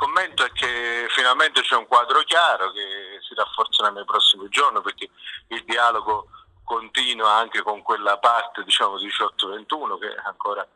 commento è che finalmente c'è un quadro chiaro che si rafforzerà nei prossimi giorni perché il dialogo continua anche con quella parte diciamo 18-21 che ancora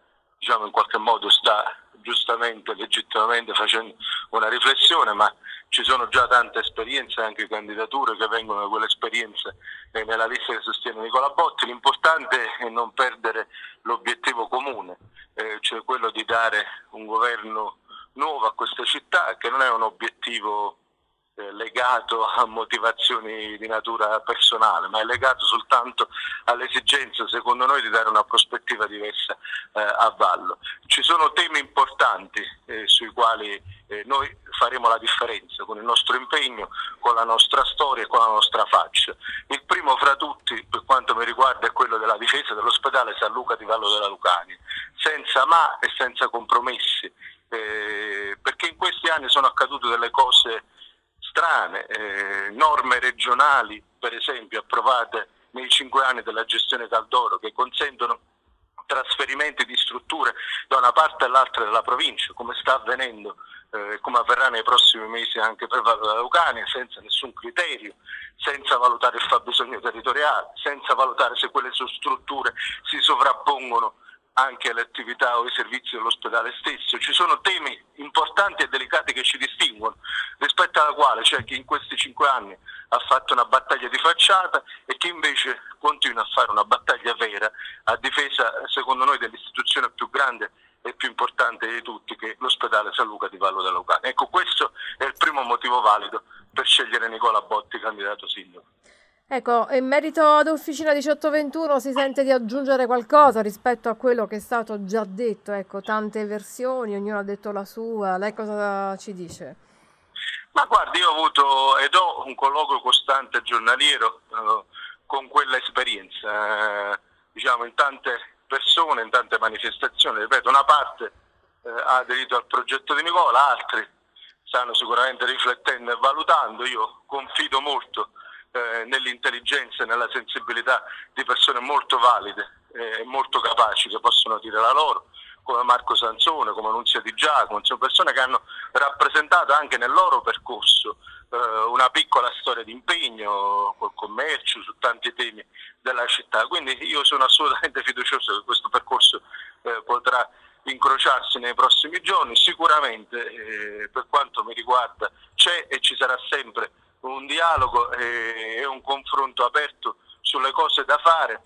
diciamo, in qualche modo sta giustamente, legittimamente facendo una riflessione, ma ci sono già tante esperienze, anche candidature che vengono da quelle esperienze nella lista che sostiene Nicola Botti. L'importante è non perdere l'obiettivo comune, eh, cioè quello di dare un governo nuovo a questa città, che non è un obiettivo eh, legato a motivazioni di natura personale, ma è legato soltanto all'esigenza, secondo noi, di dare una prospettiva diversa eh, a Vallo. Ci sono temi importanti eh, sui quali eh, noi faremo la differenza con il nostro impegno, con la nostra storia e con la nostra faccia. Il primo fra tutti, per quanto mi riguarda, è quello della difesa dell'ospedale San Luca di Vallo della Lucania, senza ma e senza compromessi, eh, perché in questi anni sono accadute delle cose strane, eh, norme regionali per esempio approvate nei cinque anni della gestione Caldoro che consentono trasferimenti di strutture da una parte all'altra della provincia, come sta avvenendo eh, come avverrà nei prossimi mesi anche per la Lucania, senza nessun criterio, senza valutare il fabbisogno territoriale, senza valutare se quelle strutture si sovrappongono anche alle attività o ai servizi dell'ospedale stesso. Ci sono temi importanti e delicati che ci distinguono, rispetto alla quale c'è cioè chi in questi cinque anni ha fatto una battaglia di facciata e chi invece continua a fare una battaglia vera a difesa, secondo noi, dell'istituzione più grande e più importante di tutti, che è l'ospedale San Luca di Vallo della Lucania. Ecco, questo è il primo motivo valido per scegliere Nicola Botti candidato sindaco. Ecco, in merito ad Officina 1821 si sente di aggiungere qualcosa rispetto a quello che è stato già detto, ecco, tante versioni, ognuno ha detto la sua, lei cosa ci dice? Ma guardi, io ho avuto ed ho un colloquio costante giornaliero eh, con quella esperienza, eh, diciamo in tante persone, in tante manifestazioni, ripeto, una parte eh, ha aderito al progetto di Nicola, altri stanno sicuramente riflettendo e valutando, io confido molto eh, nell'intelligenza e nella sensibilità di persone molto valide e molto capaci che possono dire la loro, come Marco Sansone, come Nunzia Di Giacomo, sono persone che hanno rappresentato anche nel loro percorso eh, una piccola storia di impegno col commercio su tanti temi della città. Quindi io sono assolutamente fiducioso che questo percorso eh, potrà incrociarsi nei prossimi giorni. Sicuramente eh, per quanto mi riguarda c'è e ci sarà sempre un dialogo e un confronto aperto sulle cose da fare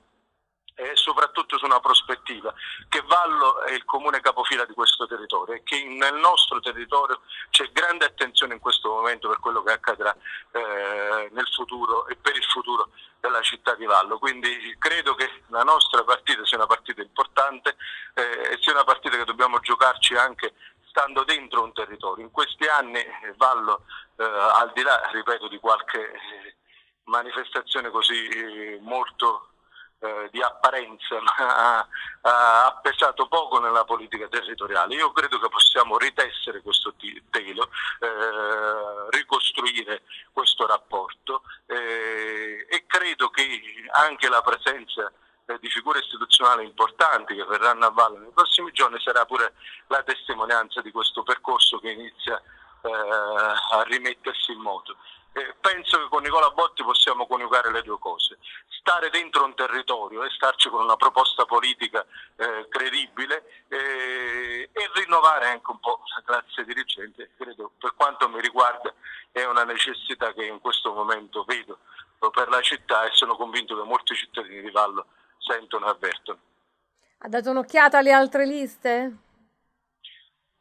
e soprattutto su una prospettiva che Vallo è il comune capofila di questo territorio e che nel nostro territorio c'è grande attenzione in questo momento per quello che accadrà eh, nel futuro e per il futuro della città di Vallo. Quindi credo che la nostra partita sia una partita importante eh, e sia una partita che dobbiamo giocarci anche stando dentro un territorio. In questi anni eh, Vallo, eh, al di là, ripeto, di qualche eh, manifestazione così eh, molto eh, di apparenza, ma ha, pesato poco nella politica territoriale. Io credo che possiamo ritessere questo telo, eh, ricostruire questo rapporto e credo che anche la presenza eh, di figure istituzionali importanti che verranno a valle nei prossimi giorni sarà pure la testimonianza di questo percorso che inizia eh, a rimettersi in moto. Eh, penso che con Nicola Botti possiamo coniugare le due cose, stare dentro un territorio e starci con una proposta politica eh, credibile eh, e rinnovare anche un po' la classe dirigente, credo per quanto mi riguarda è una necessità che in questo momento vedo per la città e sono convinto che molti cittadini di Vallo sentono e avvertono. Ha dato un'occhiata alle altre liste?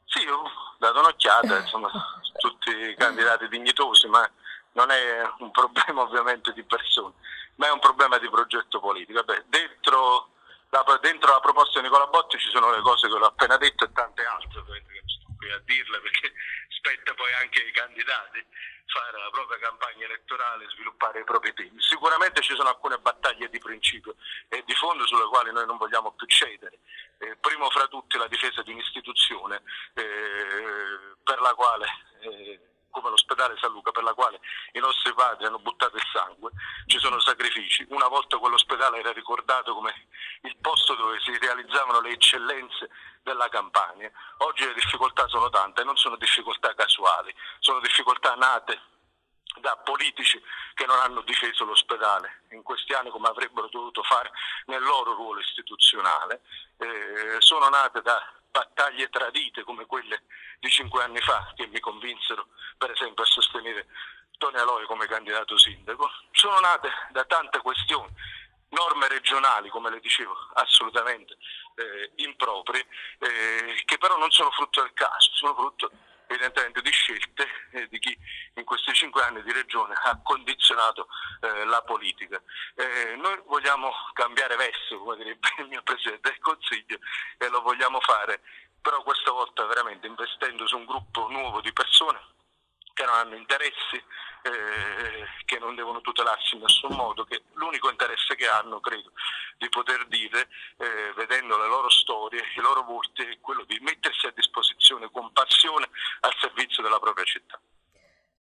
Sì, ho dato un'occhiata, insomma, tutti i candidati dignitosi, ma non è un problema ovviamente di persone, ma è un problema di progetto politico. Beh, dentro, la, dentro, la, proposta di Nicola Botti ci sono le cose che l'ho appena detto e tante altre, ovviamente che non sto qui a dirle perché spetta poi anche ai candidati fare la propria campagna elettorale, sviluppare i propri temi. Sicuramente ci sono alcune battaglie di principio e di fondo sulle quali noi non vogliamo più cedere. Eh, primo fra tutti la difesa di un'istituzione eh, per la quale eh, come l'ospedale San Luca, per la quale i nostri padri hanno buttato il sangue, ci sono sacrifici. Una volta quell'ospedale era ricordato come il posto dove si realizzavano le eccellenze della campagna. Oggi le difficoltà sono tante non sono difficoltà casuali, sono difficoltà nate da politici che non hanno difeso l'ospedale in questi anni come avrebbero dovuto fare nel loro ruolo istituzionale, eh, sono nate da battaglie tradite come quelle di cinque anni fa che mi convinsero per esempio a sostenere Tony Aloy come candidato sindaco, sono nate da tante questioni, norme regionali come le dicevo assolutamente eh, improprie, eh, che però non sono frutto del caso, sono frutto evidentemente di scelte eh, di chi in questi cinque anni di regione ha condizionato eh, la politica. Eh, noi vogliamo cambiare verso, come direbbe il mio Presidente del Consiglio, e lo vogliamo fare però questa volta veramente investendo su un gruppo nuovo di persone che non hanno interessi, eh, che non devono tutelarsi in nessun modo, che l'unico che hanno, credo, di poter dire, eh, vedendo le loro storie, i loro volti, quello di mettersi a disposizione con passione al servizio della propria città.